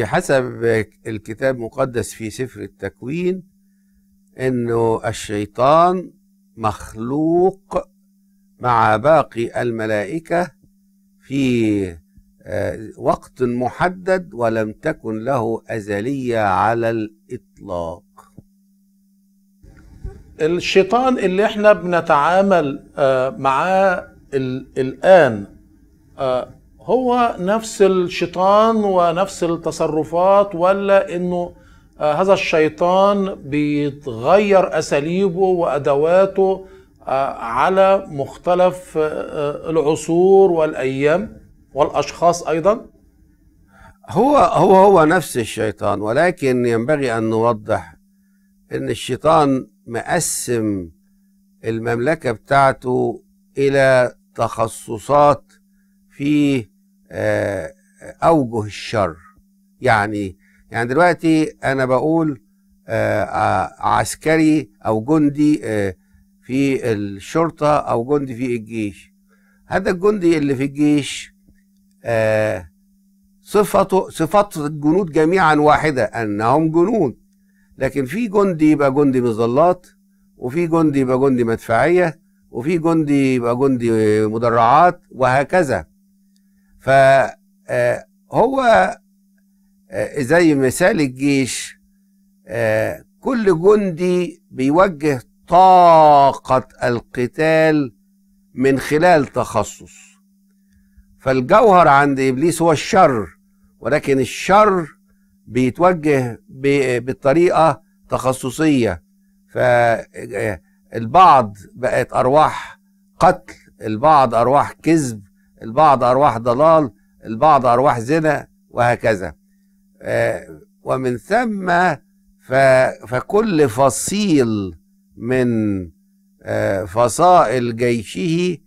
بحسب الكتاب المقدس في سفر التكوين إنه الشيطان مخلوق مع باقي الملائكة في وقت محدد ولم تكن له أزلية على الإطلاق. الشيطان اللي إحنا بنتعامل معاه الآن هو نفس الشيطان ونفس التصرفات ولا إنه هذا الشيطان بيتغير أساليبه وأدواته على مختلف العصور والأيام والأشخاص أيضا؟ هو هو هو نفس الشيطان ولكن ينبغي أن نوضح إن الشيطان مقسم المملكة بتاعته إلى تخصصات في أوجه الشر. يعني يعني دلوقتي أنا بقول عسكري أو جندي في الشرطة أو جندي في الجيش. هذا الجندي اللي في الجيش صفته صفات الجنود جميعا واحدة أنهم جنود. لكن في جندي يبقى جندي مظلات وفي جندي يبقى جندي مدفعية وفي جندي يبقى جندي مدرعات وهكذا. فهو زي مثال الجيش كل جندي بيوجه طاقة القتال من خلال تخصص. فالجوهر عند إبليس هو الشر ولكن الشر بيتوجه بطريقة تخصصية. فالبعض بقت أرواح قتل البعض أرواح كذب. البعض أرواح ضلال البعض أرواح زنا وهكذا. ومن ثم فكل فصيل من فصائل جيشه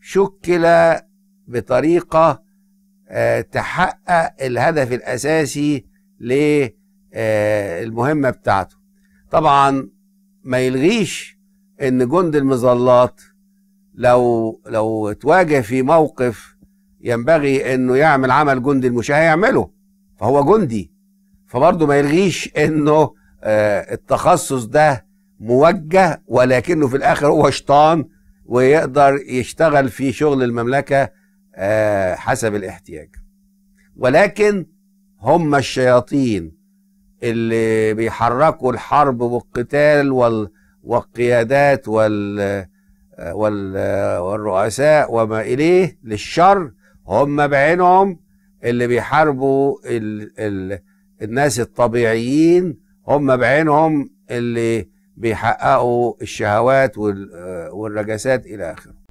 شكل بطريقة تحقق الهدف الأساسي للمهمة بتاعته. طبعا ما يلغيش إن جند المظلات لو لو تواجه في موقف ينبغي إنه يعمل عمل جندي المشاة هيعمله فهو جندي. فبرضه ما يلغيش إنه التخصص ده موجه ولكنه في الآخر هو شيطان ويقدر يشتغل في شغل المملكة حسب الاحتياج. ولكن هم الشياطين اللي بيحركوا الحرب والقتال وال والقيادات وال والرؤساء وما إليه للشر. هم بعينهم اللي بيحاربوا ال ال الناس الطبيعيين. هم بعينهم اللي بيحققوا الشهوات والرجسات إلى آخره.